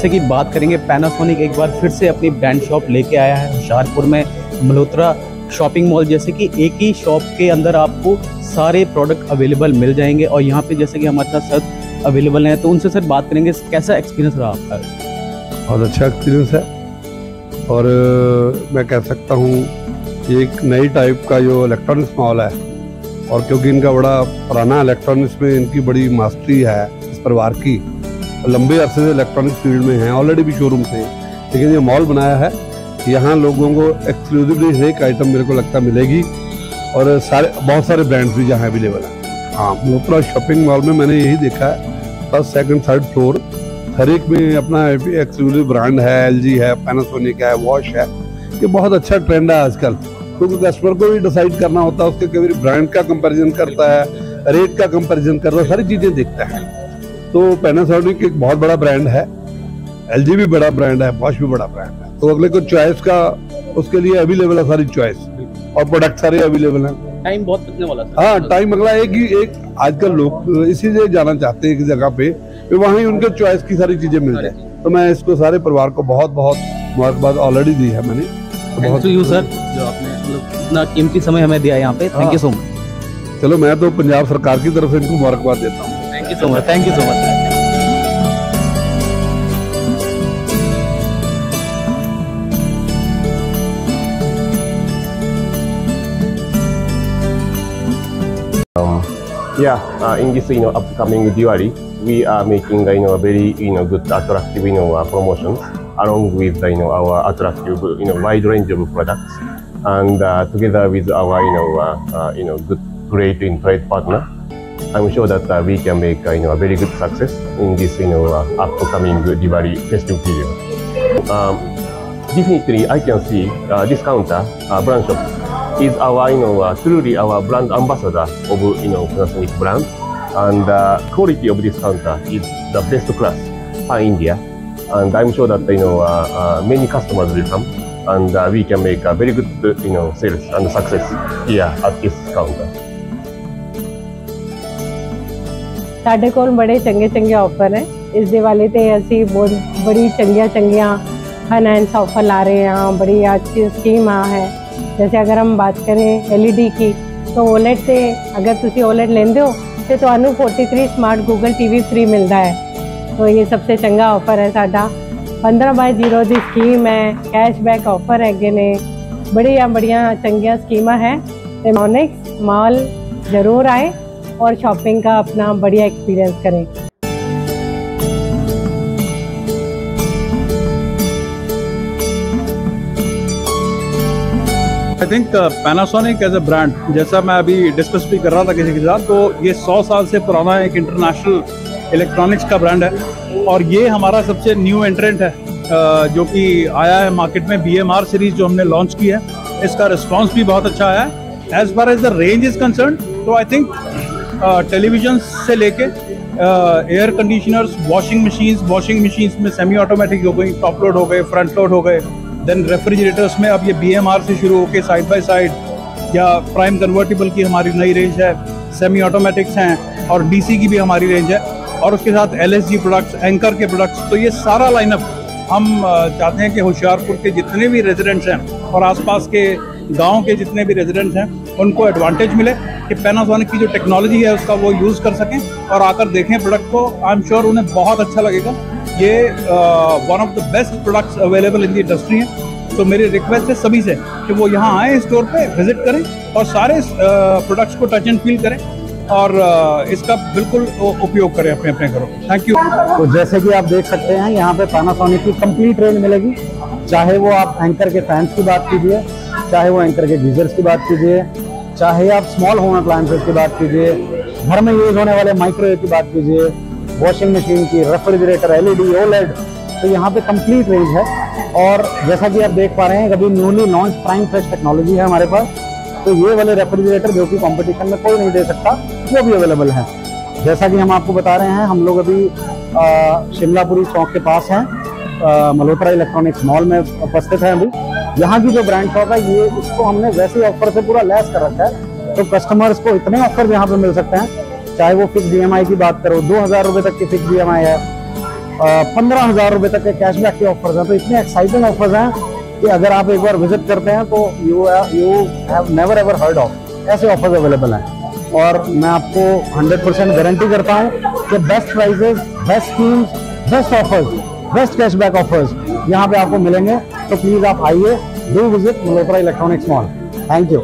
जैसे कि बात करेंगे पैनासोनिक एक बार फिर से अपनी ब्रांड शॉप लेके आया है होशियारपुर में मल्होत्रा शॉपिंग मॉल जैसे कि एक ही शॉप के अंदर आपको सारे प्रोडक्ट अवेलेबल मिल जाएँगे और यहाँ पे जैसे कि हमारे साथ सर अवेलेबल हैं तो उनसे सर बात करेंगे कैसा एक्सपीरियंस रहा आपका? बहुत अच्छा एक्सपीरियंस है। और मैं कह सकता हूँ एक नई टाइप का जो इलेक्ट्रॉनिक्स मॉल है, और क्योंकि इनका बड़ा पुराना इलेक्ट्रॉनिक्स में इनकी बड़ी मास्टरी है इस परिवार की लंबे अरसे से इलेक्ट्रॉनिक्स फ़ील्ड में हैं ऑलरेडी भी शोरूम थे। लेकिन ये मॉल बनाया है, यहाँ लोगों को एक्सक्लूसिवली एक आइटम मेरे को लगता मिलेगी, और सारे, बहुत सारे ब्रांड्स भी जहाँ अवेलेबल हैं। हाँ मल्होत्रा शॉपिंग मॉल में मैंने यही देखा है फ़र्स्ट सेकंड थर्ड फ्लोर हर एक में अपना एक्सक्लूसिव ब्रांड है एल है पैनासोनिक है वॉश है। ये बहुत अच्छा ट्रेंड है आजकल, क्योंकि कस्टमर को भी डिसाइड करना होता है, उसके कभी ब्रांड का कंपैरिजन करता है रेट का कंपैरिजन करता है, सारी चीज़ें देखता है। तो पैनासोनिक एक बहुत बड़ा ब्रांड है एलजी भी बड़ा ब्रांड है वॉश भी बड़ा ब्रांड है। तो अगले को चॉइस का उसके लिए अवेलेबल है सारी चॉइस और प्रोडक्ट सारे अवेलेबल हैं। टाइम बहुत लगने वाला हाँ टाइम अगला एक ही एक आजकल लोग इसीलिए जाना चाहते हैं एक जगह पे वहीं उनके चॉइस की सारी चीज़ें मिल जाए। तो मैं इसको सारे परिवार को बहुत बहुत मुबारकबाद ऑलरेडी दी है मैंने। तो थैंक यू सर जो आपने मतलब इतना कीमती समय हमें दिया यहाँ पे। थैंक यू सो मच चलो मैं तो पंजाब सरकार की तरफ़ से इनको मुबारकबाद देता हूँ। you so much. Thank you so much. Um, yeah, uh, in this you know upcoming Diwali, we are making uh, you know a very you know good attractive you know uh, promotions along with uh, you know our attractive you know wide range of products, and uh, together with our you know uh, uh you know good great trade partner. I'm sure that uh, we can make uh, you know a very good success in this you know uh, upcoming Diwali festive period. Um, definitely, I can see uh, this counter uh, brand shop is our, you know, uh, truly our brand ambassador of, you know, Panasonic brand. And uh, quality of this counter is the best class in India. And I'm sure that, you know, many customers will come and we can make a very good, you know, sales and success here at this counter. ਸਾਡੇ ਕੋਲ ਬੜੇ ਚੰਗੇ ਚੰਗੇ offer ਹੈ ਇਸ ਦੀਵਾਲੀ ਤੇ ਅਸੀਂ ਬਹੁਤ ਬੜੀ ਚੰਗੀਆਂ ਚੰਗੀਆਂ फाइनेंस ऑफर ला रहे हैं यहाँ बड़ी अच्छी स्कीम आ है जैसे अगर हम बात करें एलईडी की तो ओलेट से अगर ਤੁਸੀਂ ओलेट ਲੈਂਦੇ ਹੋ ਤੇ ਤੁਹਾਨੂੰ 43 ਸਮਾਰਟ ਗੂਗਲ ਟੀਵੀ ਫ੍ਰੀ ਮਿਲਦਾ ਹੈ तो ये सबसे ਚੰਗਾ ਆਫਰ ਹੈ ਸਾਡਾ 15 ਬਾਈ 0 ਦੀ ਸਕੀਮ ਹੈ ਕੈਸ਼ਬੈਕ ਆਫਰ ਹੈਗੇ ਨੇ ਬੜੀਆਂ ਬੜੀਆਂ ਚੰਗੀਆਂ ਸਕੀਮਾਂ ਹੈ ਤੇ ਮੋਨਿਕਸ ਮਾਲ जरूर आए और शॉपिंग का अपना बढ़िया एक्सपीरियंस करें। I think Panasonic as a brand जैसा मैं अभी डिस्कस भी कर रहा था किसी के साथ तो ये 100 साल से पुराना एक इंटरनेशनल इलेक्ट्रॉनिक्स का ब्रांड है और ये हमारा सबसे न्यू एंट्रेंट है uh, जो कि आया है मार्केट में बीएमआर सीरीज़ जो हमने लॉन्च की है। इसका रिस्पॉन्स भी बहुत अच्छा आया है। As far as the range is concern तो आई थिंक टेलीविज़न से लेके air conditioners washing machines washing machines में सेमी ऑटोमेटिक हो गई टॉप लोड हो गए फ्रंट लोड हो गए देन रेफ्रिजरेटर्स में अब ये बीएमआर से शुरू होके साइड बाय साइड या प्राइम कन्वर्टेबल की हमारी नई रेंज है सेमी ऑटोमेटिक्स हैं और डीसी की भी हमारी रेंज है और उसके साथ एलएसजी प्रोडक्ट्स एंकर के प्रोडक्ट्स तो ये सारा लाइनअप हम चाहते हैं कि होशियारपुर के जितने भी रेजिडेंट्स हैं और आसपास के गाँव के जितने भी रेजिडेंट्स हैं उनको एडवांटेज मिले कि पैनासोनिक की जो टेक्नोलॉजी है उसका वो यूज़ कर सकें और आकर देखें प्रोडक्ट को। आई एम श्योर उन्हें बहुत अच्छा लगेगा। ये one of the best products available in the industry है। तो मेरी रिक्वेस्ट है सभी से कि वो यहाँ आए स्टोर पे विज़िट करें और सारे प्रोडक्ट्स को टच एंड फील करें और इसका बिल्कुल उपयोग करें अपने अपने घरों थैंक यू तो जैसे कि आप देख सकते हैं, यहाँ पे पैनासोनिक की कंप्लीट रेंज मिलेगी। चाहे वो आप एंकर के फैंस की बात कीजिए, चाहे वो एंकर के गीजर्स की बात कीजिए चाहे आप स्मॉल होम अप्लायंसेस की बात कीजिए, घर में यूज़ होने वाले माइक्रोवेव की बात कीजिए वॉशिंग मशीन की रेफ्रिजरेटर एलईडी ओलेड तो यहाँ पे कंप्लीट रेंज है। और जैसा कि आप देख पा रहे हैं, अभी newly launch prime fresh technology है हमारे पास। तो ये वाले रेफ्रिजरेटर जो कि कंपटीशन में कोई नहीं दे सकता, वो भी अवेलेबल है। जैसा कि हम आपको बता रहे हैं, हम लोग अभी शिमलापुरी चौक के पास हैं। मल्होत्रा इलेक्ट्रॉनिक्स मॉल में उपस्थित हैं अभी। यहाँ की जो ब्रांड शॉप है, ये इसको हमने वैसे ऑफ़र से पूरा लैस कर रखा है। तो कस्टमर्स को इतने ऑफ़र यहाँ पे मिल सकते हैं। चाहे वो फिक्स ई की बात करो, दो हज़ार रुपये तक की फिक्स ई है पंद्रह हज़ार रुपए तक के कैशबैक के ऑफर्स हैं। तो इतने एक्साइटिंग ऑफर्स हैं कि अगर आप एक बार विज़िट करते हैं तो you you have never ever heard of ऐसे ऑफर्स अवेलेबल हैं। और मैं आपको 100 परसेंट गारंटी करता हूँ कि best prices best schemes best offers best cashback offers यहाँ पे आपको मिलेंगे। तो प्लीज़ आप आइए do visit Malhotra electronics mall thank you